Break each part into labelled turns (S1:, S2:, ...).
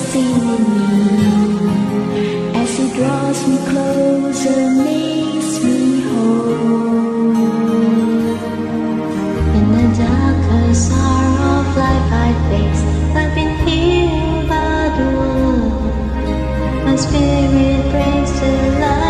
S1: dancing in me as he draws me closer, makes me whole. In the darker sorrow of life I face, I've been healed by the word. My spirit brings to life.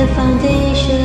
S1: the foundation.